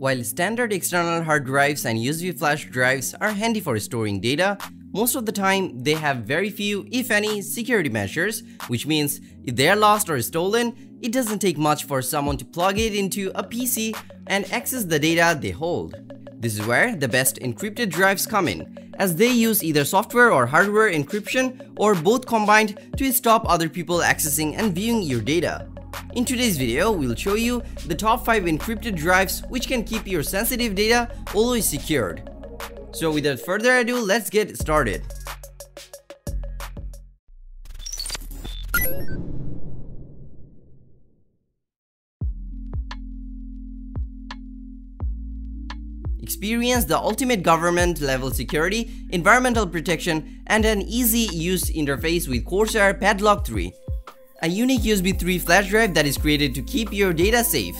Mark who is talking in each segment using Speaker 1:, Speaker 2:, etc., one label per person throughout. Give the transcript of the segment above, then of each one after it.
Speaker 1: While standard external hard drives and USB flash drives are handy for storing data, most of the time they have very few, if any, security measures, which means if they are lost or stolen, it doesn't take much for someone to plug it into a PC and access the data they hold. This is where the best encrypted drives come in, as they use either software or hardware encryption or both combined to stop other people accessing and viewing your data. In today's video, we'll show you the top 5 encrypted drives which can keep your sensitive data always secured. So without further ado, let's get started. Experience the ultimate government level security, environmental protection, and an easy use interface with Corsair Padlock 3, a unique USB 3 flash drive that is created to keep your data safe.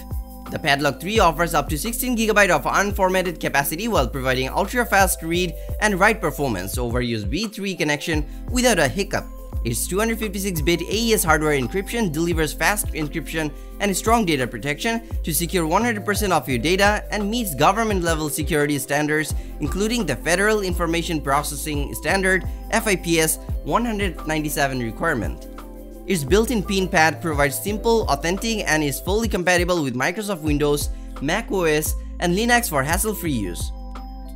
Speaker 1: The Padlock 3 offers up to 16GB of unformatted capacity while providing ultra-fast read and write performance over USB 3 connection without a hiccup. Its 256-bit AES hardware encryption delivers fast encryption and strong data protection to secure 100% of your data and meets government-level security standards including the Federal Information Processing Standard FIPS 197 requirement. Its built-in pin pad provides simple, authentic, and is fully compatible with Microsoft Windows, Mac OS, and Linux for hassle-free use.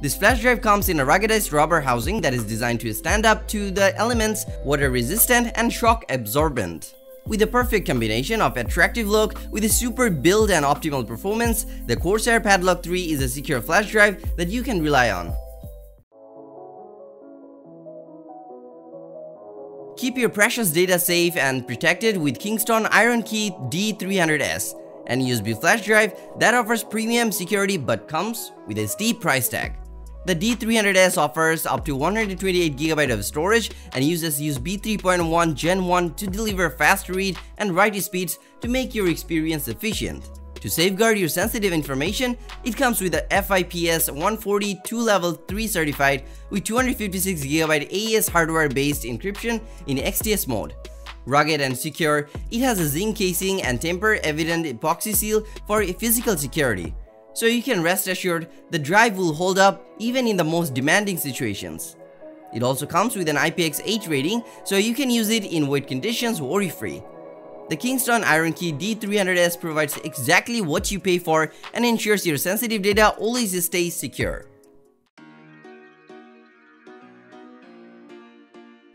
Speaker 1: This flash drive comes in a ruggedized rubber housing that is designed to stand up to the elements, water resistant, and shock absorbent. With a perfect combination of attractive look with a super build and optimal performance, the Corsair Padlock 3 is a secure flash drive that you can rely on. Keep your precious data safe and protected with Kingston IronKey D300S, an USB flash drive that offers premium security but comes with a steep price tag. The D300S offers up to 128GB of storage and uses USB 3.1 Gen 1 to deliver fast read and write speeds to make your experience efficient. To safeguard your sensitive information, it comes with a FIPS 140 2-level 3 certified with 256GB AES hardware-based encryption in XTS mode. Rugged and secure, it has a zinc casing and tamper-evident epoxy seal for physical security, so you can rest assured the drive will hold up even in the most demanding situations. It also comes with an IPX8 rating, so you can use it in wet conditions worry-free. The Kingston IronKey D300S provides exactly what you pay for and ensures your sensitive data always stays secure.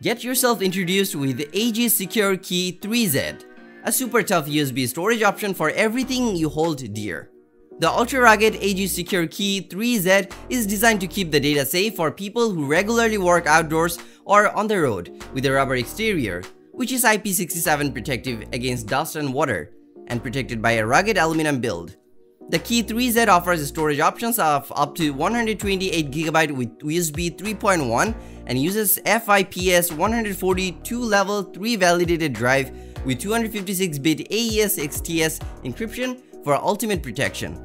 Speaker 1: Get yourself introduced with the Aegis Secure Key 3Z, a super tough USB storage option for everything you hold dear. The ultra-rugged Aegis Secure Key 3Z is designed to keep the data safe for people who regularly work outdoors or on the road with a rubber exterior, which is IP67 protective against dust and water, and protected by a rugged aluminum build. The Key 3Z offers storage options of up to 128GB with USB 3.1 and uses FIPS 142 level 3 validated drive with 256-bit AES XTS encryption for ultimate protection.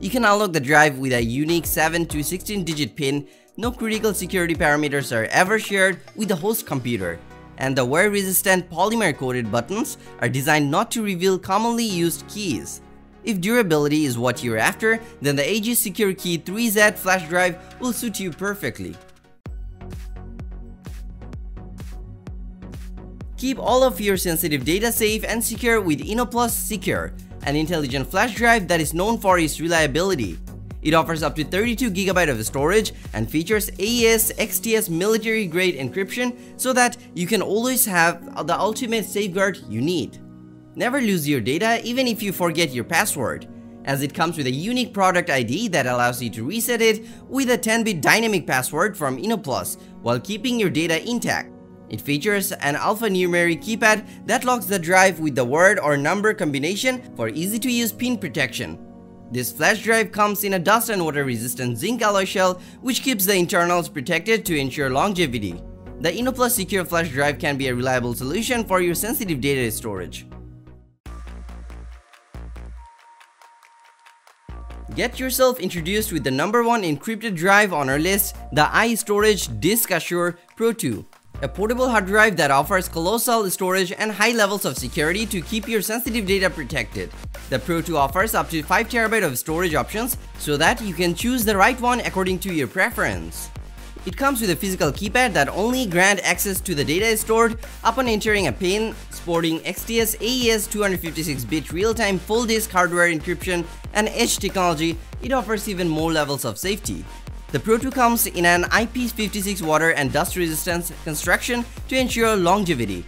Speaker 1: You can unlock the drive with a unique 7 to 16 digit pin, no critical security parameters are ever shared with the host computer, and the wear-resistant polymer-coated buttons are designed not to reveal commonly used keys. If durability is what you're after, then the Aegis Secure Key 3Z flash drive will suit you perfectly. Keep all of your sensitive data safe and secure with InnoPlus Secure, an intelligent flash drive that is known for its reliability. It offers up to 32GB of storage and features AES XTS military grade encryption so that you can always have the ultimate safeguard you need. Never lose your data even if you forget your password, as it comes with a unique product ID that allows you to reset it with a 10-bit dynamic password from InnoPlus while keeping your data intact. It features an alphanumeric keypad that locks the drive with the word or number combination for easy to use pin protection. This flash drive comes in a dust and water resistant zinc alloy shell which keeps the internals protected to ensure longevity. The InnoPlus Secure Flash Drive can be a reliable solution for your sensitive data storage. Get yourself introduced with the number one encrypted drive on our list, the iStorage diskAshur Pro 2. A portable hard drive that offers colossal storage and high levels of security to keep your sensitive data protected. The Pro 2 offers up to 5TB of storage options so that you can choose the right one according to your preference. It comes with a physical keypad that only grant access to the data stored upon entering a pin sporting XTS AES 256-bit real-time full disk hardware encryption and edge technology, it offers even more levels of safety. The Pro 2 comes in an IP56 water and dust resistance construction to ensure longevity.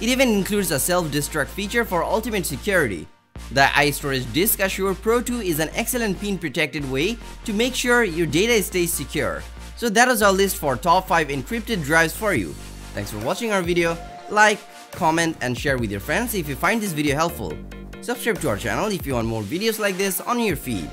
Speaker 1: It even includes a self-destruct feature for ultimate security. The iStorage diskAshur Pro 2 is an excellent pin protected way to make sure your data stays secure. So that is our list for top 5 encrypted drives for you. Thanks for watching our video. Like, comment and share with your friends if you find this video helpful. Subscribe to our channel if you want more videos like this on your feed.